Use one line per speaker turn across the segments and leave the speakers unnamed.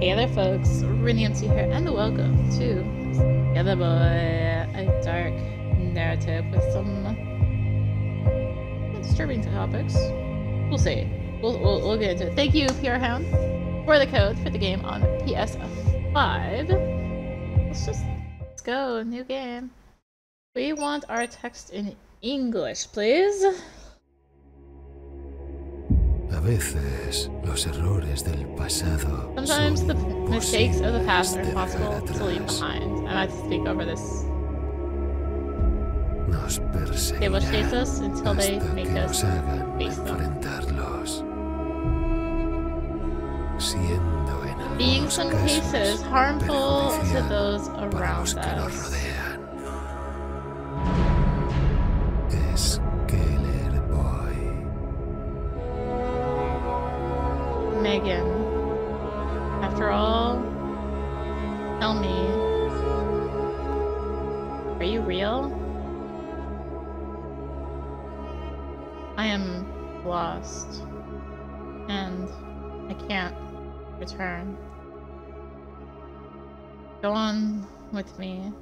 Hey there, folks. Rinium here, and welcome to Skeler Boy, a dark narrative with some disturbing topics. We'll see. We'll, we'll, we'll get into it. Thank you, PR Hound, for the code for the game on PS5. Let's just let's go. New game. We want our text in English, please.
A veces los errores del pasado
Sometimes
son
the mistakes of the past are impossible to leave behind. I have to speak over this.
Nos
They will chase us until they make us face them.
enfrentarlos. Siendo en
Being some cases harmful to those around
los que nos
us. Megan, after all, tell me, are you real? I am lost, and I can't return. Go on with me.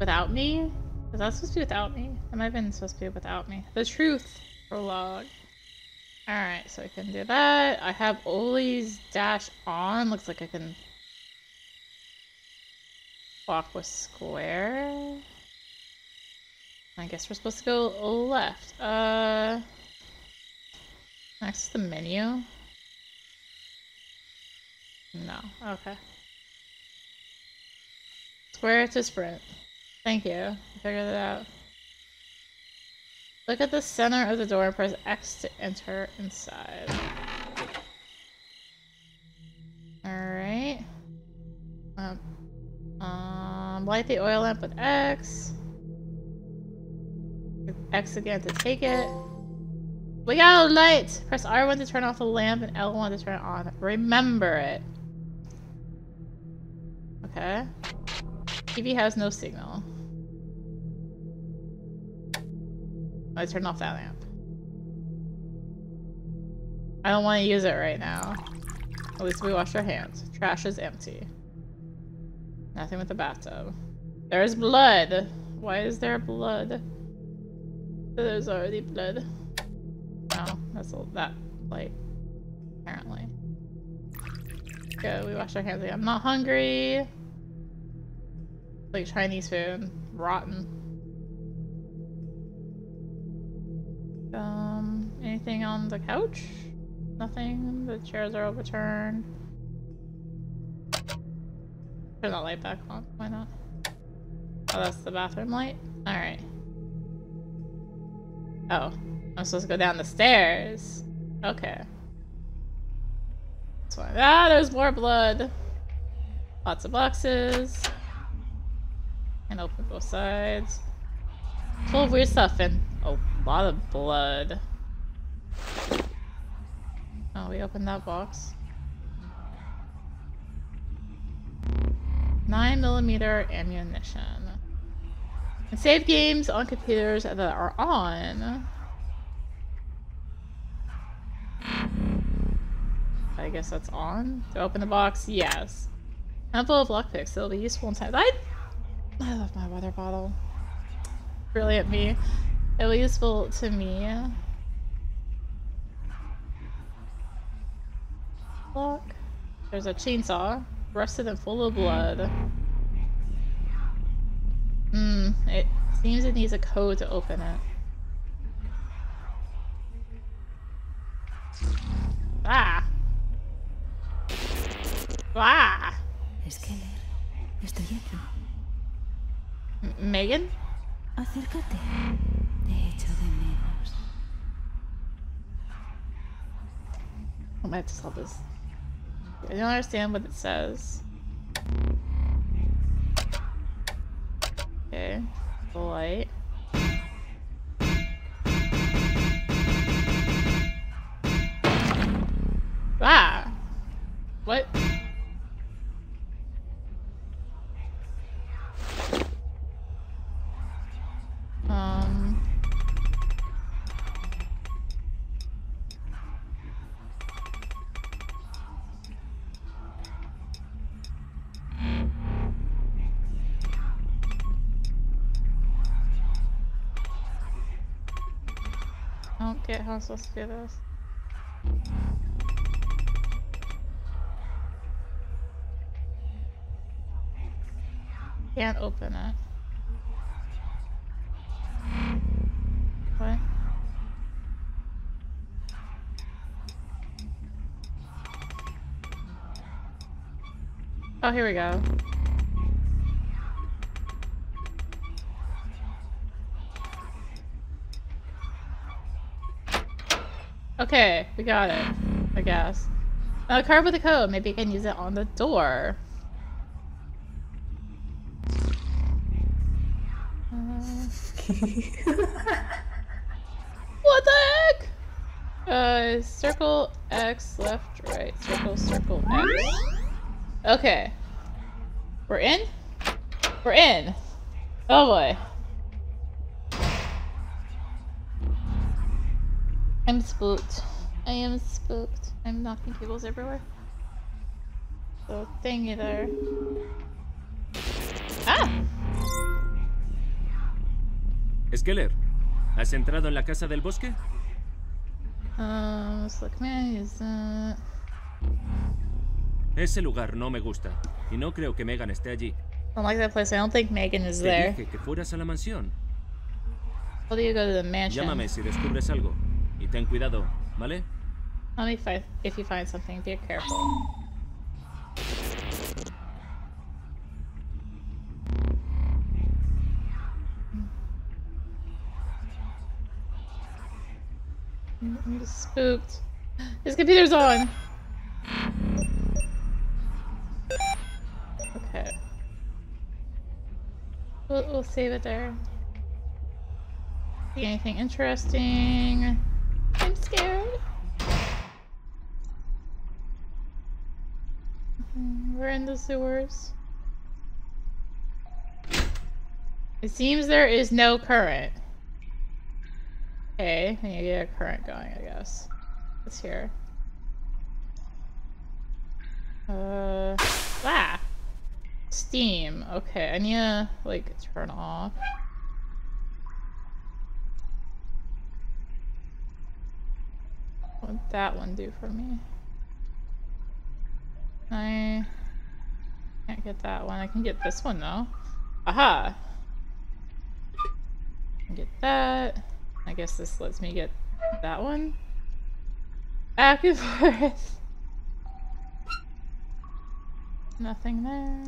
Without me? Is that supposed to be without me? Might have been supposed to be without me. The truth prologue. Alright, so I can do that. I have Oli's dash on. Looks like I can walk with square. I guess we're supposed to go left. Uh, next to the menu. No, okay. Square to sprint. Thank you. I figured it out. Look at the center of the door and press X to enter inside. Alright. Um, um, light the oil lamp with X. X again to take it. We got a light! Press R1 to turn off the lamp and L1 to turn it on. Remember it. Okay. TV has no signal. I turned off that lamp. I don't want to use it right now. At least we washed our hands. Trash is empty. Nothing with the bathtub. There's blood. Why is there blood? There's already blood. Oh, that's all that light. Apparently. Good, we washed our hands again. I'm not hungry. Like Chinese food. Rotten. Anything on the couch? Nothing. The chairs are overturned. Turn that light back on. Why not? Oh, that's the bathroom light? Alright. Oh. I'm supposed to go down the stairs. Okay. That's fine. Ah, there's more blood. Lots of boxes. And open both sides. Full of weird stuff and a lot of blood. Oh, we opened that box. 9 millimeter ammunition. And save games on computers that are on. I guess that's on. To open the box, yes. Handful of lockpicks. It'll be useful in time. I, I love my water bottle. Brilliant me. It'll be useful to me. Look. There's a chainsaw. Rusted and full of blood. Hmm. It seems it needs a code to open it. Ah! Ah!
Skeler, estoy aquí.
M- Megan?
Acércate. Te echo de menos.
I might have to solve this. I don't understand what it says. Okay. The light. Forget how I'm supposed to do this. Can't open it. What? Oh, here we go. Okay, we got it. I guess. A card with a code. Maybe you can use it on the door. Uh, what the heck? Uh, circle X, left, right. Circle, circle X. Okay. We're in? We're in. Oh boy. I'm spooked. I am spooked. I'm knocking cables everywhere. So thingy there. Ah!
Skeller, ¿has entrado en la casa del bosque?
Um, let's look, man, is uh...
Ese lugar no me gusta. Y no creo que Megan esté allí.
I don't like that place. I don't think Megan is
Te
there.
dije que fueras a la mansión.
How do you go to the mansion?
Llámame si descubres algo. Y ten cuidado, ¿vale?
Let me find if you find something. Be careful. I'm just spooked. His computer's on. Okay. We'll, we'll save it there. See anything interesting? I'm scared. We're in the sewers. It seems there is no current. Okay, I need to get a current going, I guess. It's here. Uh, ah! Steam. Okay, I need to, like, turn off. Would that one do for me? I can't get that one. I can get this one though. Aha! Get that. I guess this lets me get that one. Back and forth. Nothing there.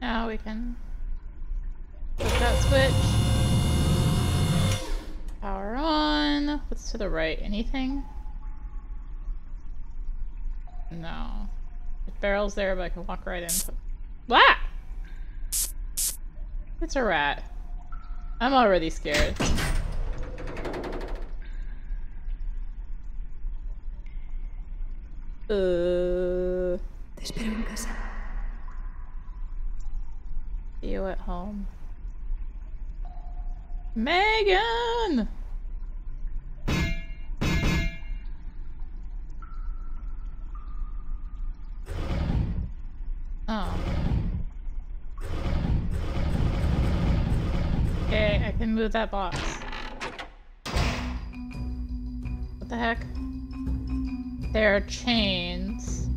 Now we can put that switch. Power on. What's to the right? Anything? No. The barrel's there, but I can walk right in. What? It's a rat. I'm already scared. Uh,
Te espero en casa.
see you at home. Megan! Oh. Okay, I can move that box. What the heck? There are chains.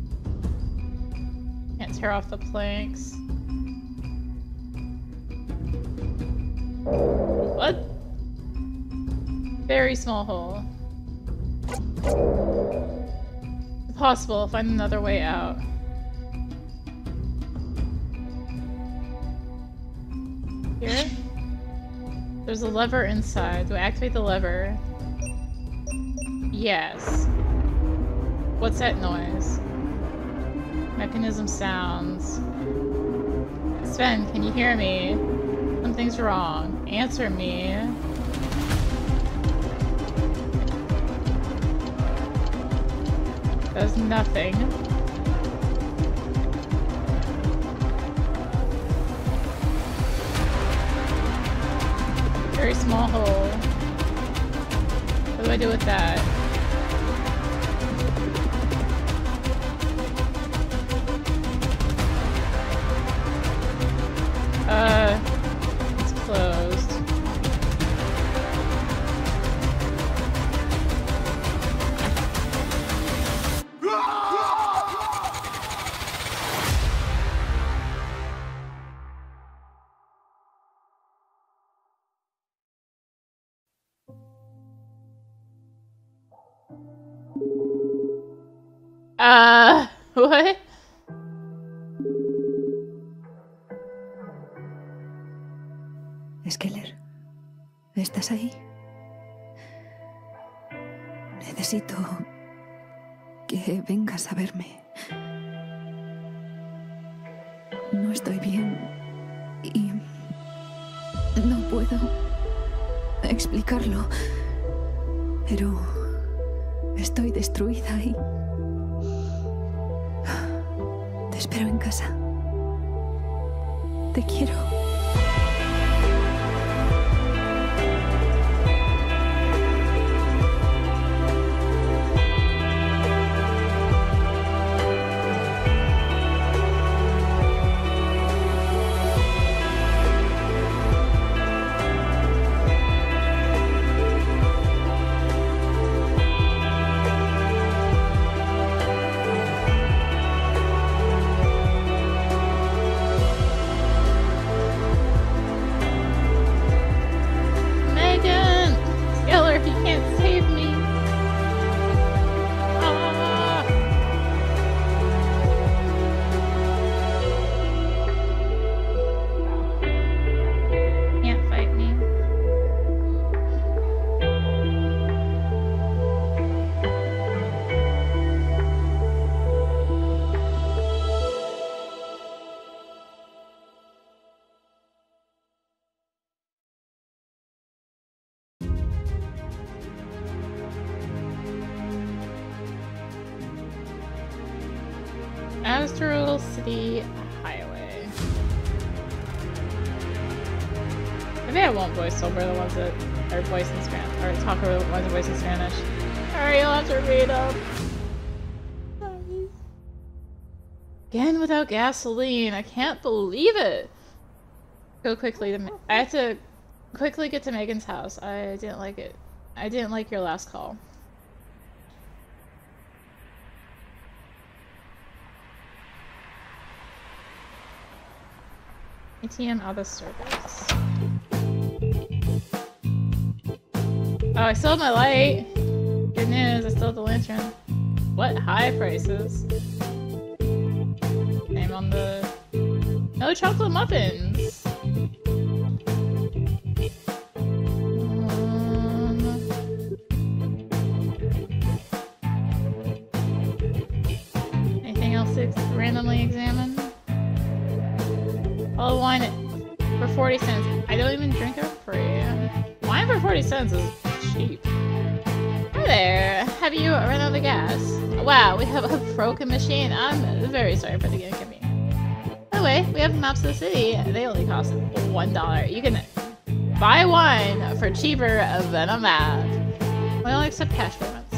Can't tear off the planks. What? Very small hole. Possible. Find another way out. There's a lever inside. Do I activate the lever? Yes. What's that noise? Mechanism sounds. Sven, can you hear me? Something's wrong. Answer me. Does nothing. Very small hole. What do I do with that? Uh, what?
Skeller, ¿estás ahí? Necesito que vengas a verme. No estoy bien y no puedo explicarlo, pero estoy destruida y espero en casa. Te quiero.
Won't voice the ones that are voiced in Spanish, or talk over the ones in Spanish. Alright, you'll have to read them. Sorry. Again without gasoline. I can't believe it. Go quickly to. Ma- I have to quickly get to Megan's house. I didn't like it. I didn't like your last call. ATM of service. Oh, I sold my light. Good news, I sold the lantern. What high prices? Name on the. No chocolate muffins! Um, Anything else to randomly examine? Oh, wine for 40 cents. I don't even drink it for free. Wine for 40 cents is cheap. Hi there. Have you run out of gas? Wow, we have a broken machine. I'm very sorry for the inconvenience. By the way, we have maps of the city. They only cost $1. You can buy wine for cheaper than a map. We only accept cash payments.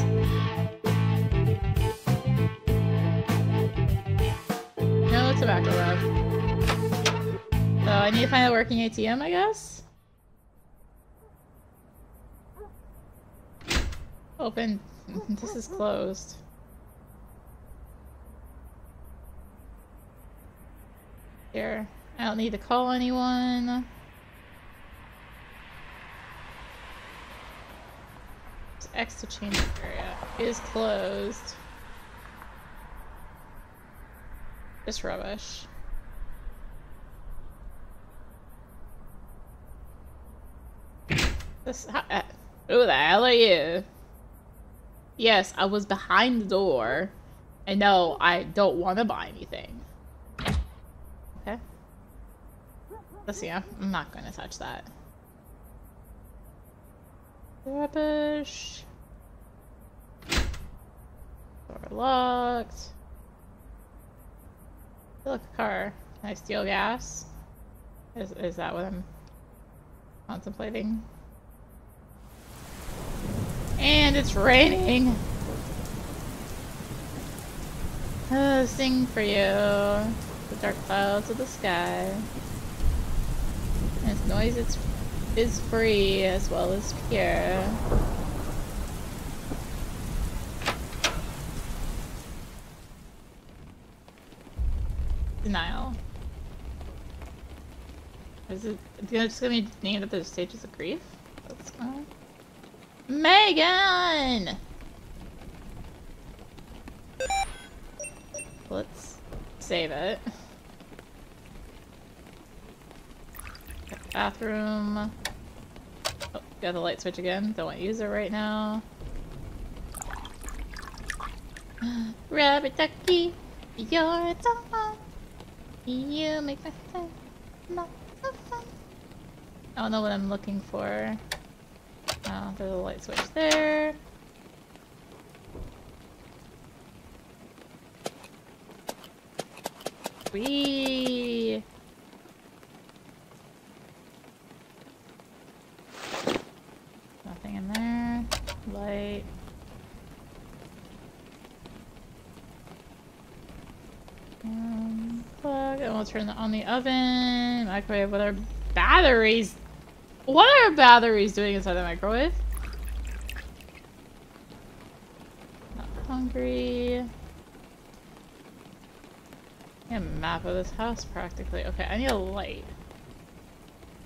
No tobacco rub. So I need to find a working ATM, I guess? Open. This is closed. Here. I don't need to call anyone. It's X to change area. is closed. Just rubbish. This, how, uh, who the hell are you? Yes, I was behind the door. And no, I don't want to buy anything. Okay. Let's see, I'm not going to touch that. Rubbish. Door locked. Look, a car. Can I steal gas? Is, is that what I'm contemplating? And it's raining. Uh, sing for you. The dark clouds of the sky. Its noise it's, is free as well as pure. Denial. Is it it's just gonna be named at the stages of grief? That's going on. Megan! Let's save it. Bathroom. Oh, got the light switch again. Don't want to use it right now. Rabbit ducky, you're a dog. You make my not so fun. I don't know what I'm looking for. Oh, there's a light switch there. Wee. Nothing in there. Light. Um, plug, and we'll turn on the oven. Microwave. What are batteries? What are batteries doing inside the microwave? Not hungry. I need a map of this house practically. Okay, I need a light.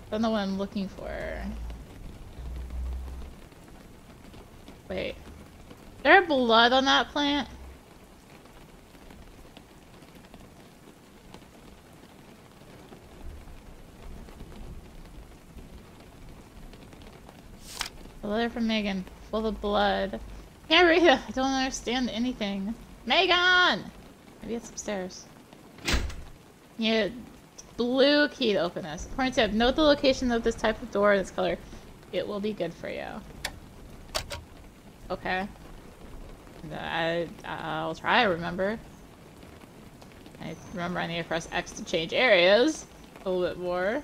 I don't know what I'm looking for. Wait. There blood on that plant? A letter from Megan. Full of blood. Can't read it. I don't understand anything. Megan! Maybe it's upstairs. Yeah, blue key to open this. Point tip. Note the location of this type of door in this color. It will be good for you. Okay. I, I'll try remember. I remember I need to press X to change areas. A little bit more.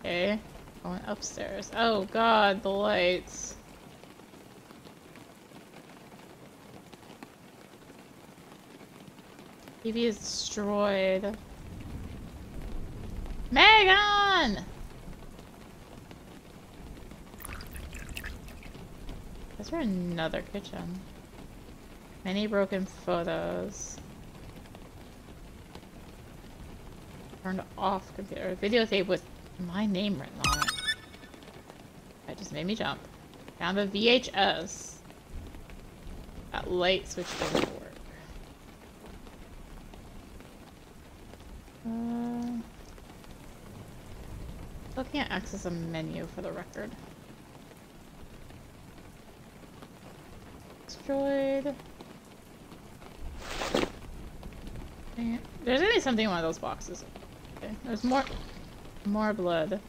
Okay. Going upstairs. Oh god, the lights. TV is destroyed. Megan! Is there another kitchen? Many broken photos. Turned off computer. Videotape with my name written on it. That just made me jump. Found a VHS. That light switch didn't work. Uh, still can't access a menu for the record. Destroyed. There's only something in one of those boxes. Okay, there's more, more blood.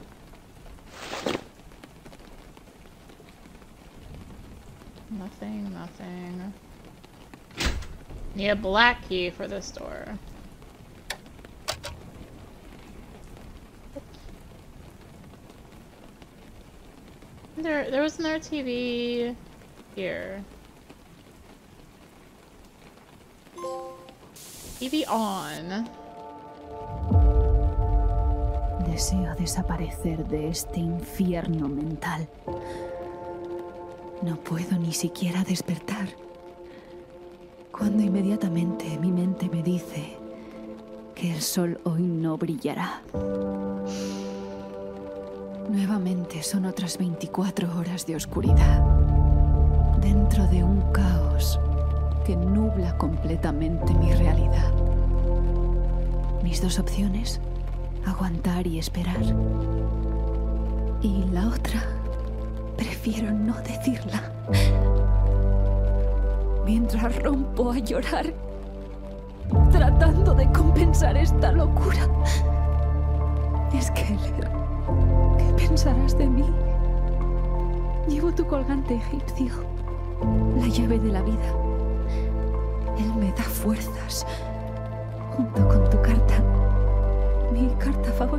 Nothing, nothing. Need a black key for this door. There, there was another TV here. TV on.
Deseo desaparecer de este infierno mental. No puedo ni siquiera despertar. Cuando inmediatamente mi mente me dice que el sol hoy no brillará. Nuevamente son otras 24 horas de oscuridad. Dentro de un caos que nubla completamente mi realidad. Mis dos opciones, aguantar y esperar. Y la otra, prefiero no decirla. Mientras rompo a llorar, tratando de compensar esta locura. Skeller, ¿qué pensarás de mí? Llevo tu colgante egipcio, la llave de la vida. Él me da fuerzas, junto con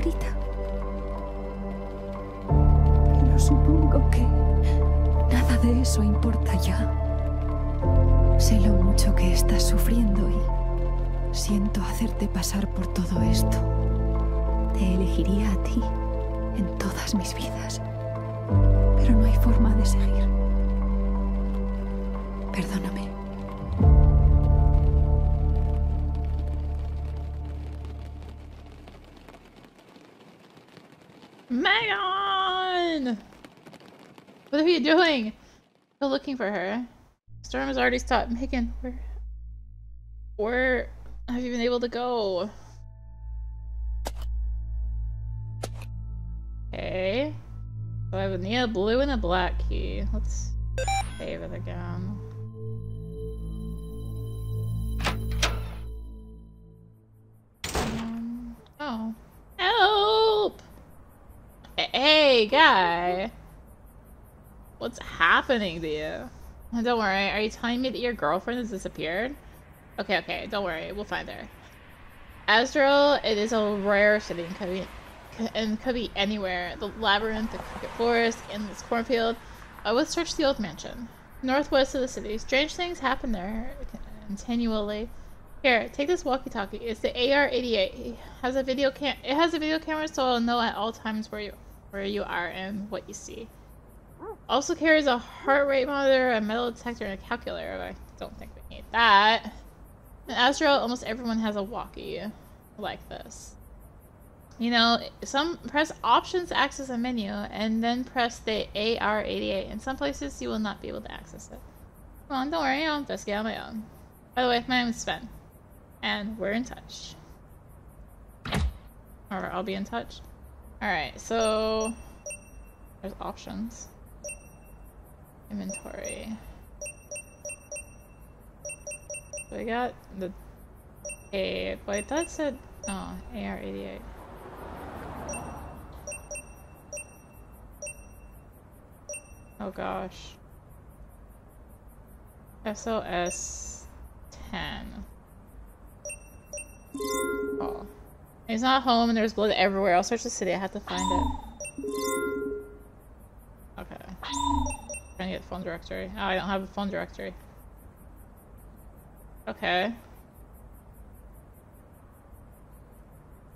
favorita. Pero supongo que nada de eso importa ya. Sé lo mucho que estás sufriendo y siento hacerte pasar por todo esto. Te elegiría a ti en todas mis vidas, pero no hay forma de seguir. Perdóname.
What are you doing? Go looking for her. Storm has already stopped. Megan, where? Where have you been able to go? Okay. So I have a blue and a black key. Let's save it again. Um, oh. Help! Hey, guy! What's happening to oh, you? Don't worry, are you telling me that your girlfriend has disappeared? Okay, okay, don't worry, we'll find her. Azrael, it is a rare city and could be, and could be anywhere. The labyrinth, the cricket forest, this cornfield. I would search the old mansion. Northwest of the city. Strange things happen there continually. Here, take this walkie-talkie. It's the AR-88. It has a video cam. It has a video camera, so I'll know at all times where you where you are and what you see. Also carries a heart rate monitor, a metal detector, and a calculator. I don't think we need that. In Azrael, almost everyone has a walkie like this. You know, some press options to access a menu and then press the AR88. In some places, you will not be able to access it. Come on, don't worry, I'll investigate on my own. By the way, my name is Sven, and we're in touch. Or I'll be in touch. Alright, so there's options. Inventory. We got the A, but I thought said, oh, AR-88. Oh gosh. SOS 10. Oh. He's not home and there's blood everywhere. I'll search the city. I have to find it. Phone directory. Oh, I don't have a phone directory. Okay.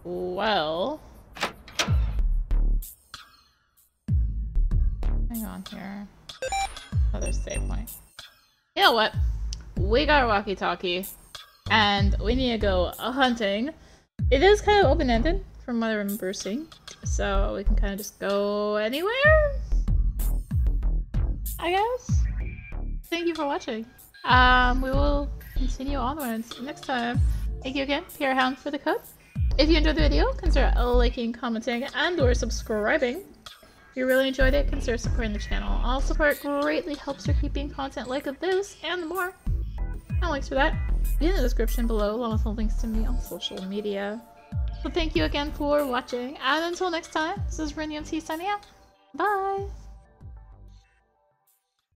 Well. Hang on here. Another save point. You know what? We got a walkie-talkie. And we need to go hunting. It is kind of open-ended from what I remember seeing. So we can kind of just go anywhere? I guess? Thank you for watching. Um, we will continue onwards next time. Thank you again, PR Hound, for the code. If you enjoyed the video, consider liking, commenting, and or subscribing. If you really enjoyed it, consider supporting the channel. All support greatly helps for keeping content like this and more. And links for that in the description below, along with the links to me on social media. So thank you again for watching, and until next time, this is rinimt signing out. Bye!